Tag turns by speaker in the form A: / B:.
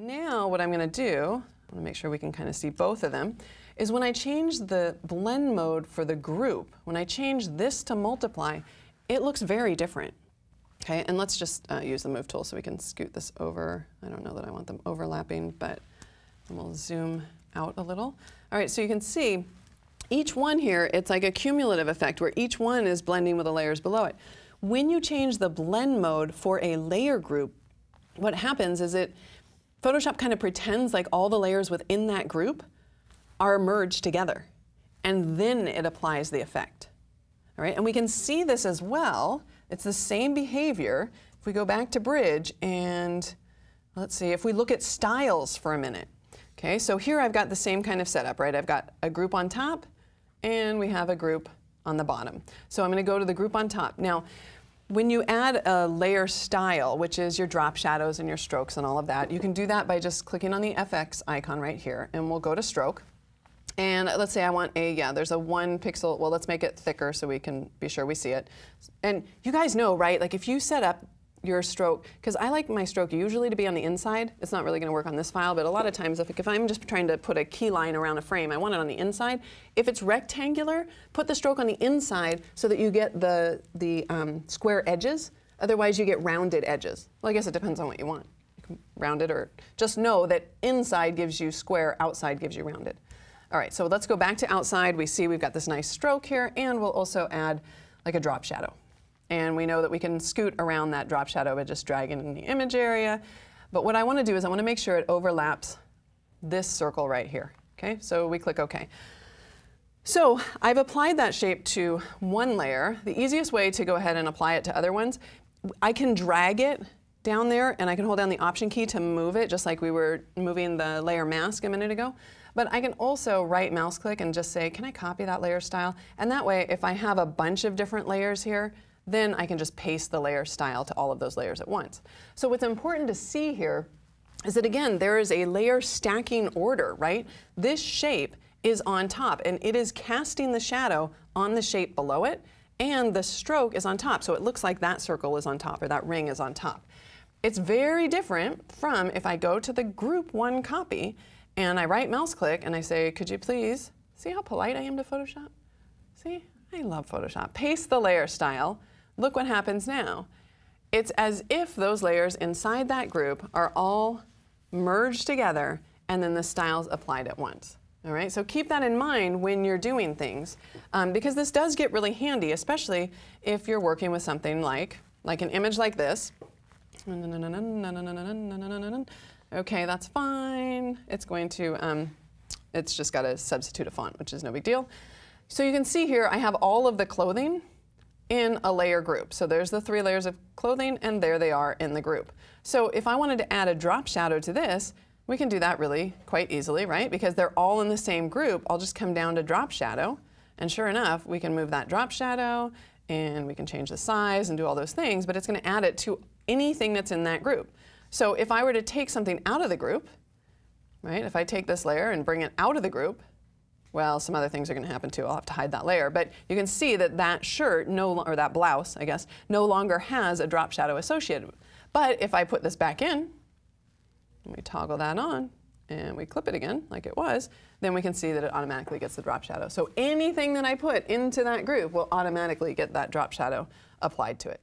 A: Now what I'm going to do, I want to make sure we can kind of see both of them, is when I change the blend mode for the group, when I change this to multiply, it looks very different. Okay, and let's just uh, use the move tool so we can scoot this over. I don't know that I want them overlapping, but we'll zoom out a little. All right, so you can see each one here, it's like a cumulative effect where each one is blending with the layers below it. When you change the blend mode for a layer group, what happens is it, Photoshop kind of pretends like all the layers within that group are merged together. And then it applies the effect. All right, and we can see this as well. It's the same behavior. If we go back to Bridge and let's see, if we look at styles for a minute. Okay, so here I've got the same kind of setup, right? I've got a group on top and we have a group on the bottom. So I'm going to go to the group on top. Now, when you add a layer style, which is your drop shadows and your strokes and all of that, you can do that by just clicking on the FX icon right here, and we'll go to stroke. And let's say I want a, yeah, there's a one pixel, well, let's make it thicker so we can be sure we see it. And you guys know, right, like if you set up your stroke, because I like my stroke usually to be on the inside. It's not really going to work on this file, but a lot of times if, if I'm just trying to put a key line around a frame, I want it on the inside. If it's rectangular, put the stroke on the inside so that you get the, the um, square edges. Otherwise, you get rounded edges. Well, I guess it depends on what you want. Rounded or just know that inside gives you square, outside gives you rounded. All right, so let's go back to outside. We see we've got this nice stroke here, and we'll also add like a drop shadow. And we know that we can scoot around that drop shadow by just dragging in the image area. But what I want to do is I want to make sure it overlaps this circle right here. Okay, so we click OK. So I've applied that shape to one layer. The easiest way to go ahead and apply it to other ones, I can drag it down there and I can hold down the option key to move it just like we were moving the layer mask a minute ago. But I can also right mouse click and just say, can I copy that layer style? And that way, if I have a bunch of different layers here, then I can just paste the layer style to all of those layers at once. So what's important to see here is that again, there is a layer stacking order, right? This shape is on top and it is casting the shadow on the shape below it and the stroke is on top. So it looks like that circle is on top or that ring is on top. It's very different from if I go to the group one copy and I right mouse click and I say, could you please, see how polite I am to Photoshop? See, I love Photoshop. Paste the layer style look what happens now. It's as if those layers inside that group are all merged together and then the styles applied at once. All right, so keep that in mind when you're doing things um, because this does get really handy, especially if you're working with something like, like an image like this. Okay, that's fine. It's going to, um, it's just got to substitute a font, which is no big deal. So you can see here I have all of the clothing in a layer group. So there's the three layers of clothing and there they are in the group. So if I wanted to add a drop shadow to this, we can do that really quite easily, right? Because they're all in the same group, I'll just come down to drop shadow and sure enough, we can move that drop shadow and we can change the size and do all those things, but it's gonna add it to anything that's in that group. So if I were to take something out of the group, right? If I take this layer and bring it out of the group, well, some other things are going to happen too. I'll have to hide that layer. But you can see that that shirt, no, or that blouse, I guess, no longer has a drop shadow associated. But if I put this back in, and we toggle that on, and we clip it again like it was, then we can see that it automatically gets the drop shadow. So anything that I put into that group will automatically get that drop shadow applied to it.